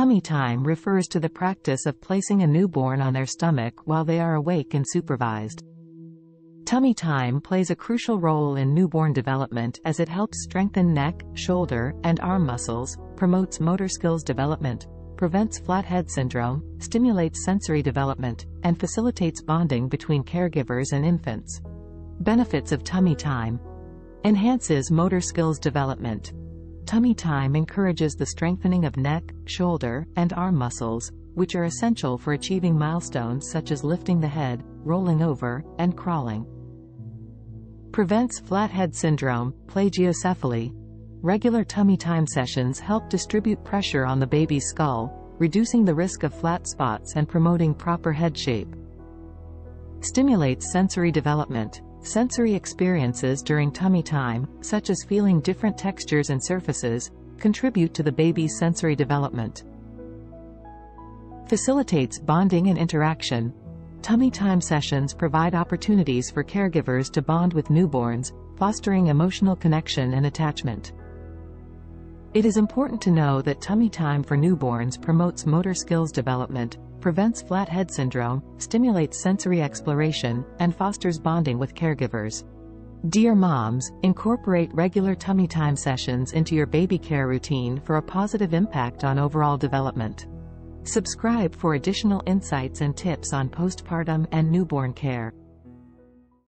Tummy time refers to the practice of placing a newborn on their stomach while they are awake and supervised. Tummy time plays a crucial role in newborn development as it helps strengthen neck, shoulder, and arm muscles, promotes motor skills development, prevents flathead syndrome, stimulates sensory development, and facilitates bonding between caregivers and infants. Benefits of tummy time. Enhances motor skills development. Tummy time encourages the strengthening of neck, shoulder, and arm muscles, which are essential for achieving milestones such as lifting the head, rolling over, and crawling. Prevents flathead syndrome, plagiocephaly. Regular tummy time sessions help distribute pressure on the baby's skull, reducing the risk of flat spots and promoting proper head shape. Stimulates sensory development. Sensory experiences during tummy time, such as feeling different textures and surfaces, contribute to the baby's sensory development. Facilitates bonding and interaction. Tummy time sessions provide opportunities for caregivers to bond with newborns, fostering emotional connection and attachment. It is important to know that tummy time for newborns promotes motor skills development, prevents flathead syndrome, stimulates sensory exploration, and fosters bonding with caregivers. Dear moms, incorporate regular tummy time sessions into your baby care routine for a positive impact on overall development. Subscribe for additional insights and tips on postpartum and newborn care.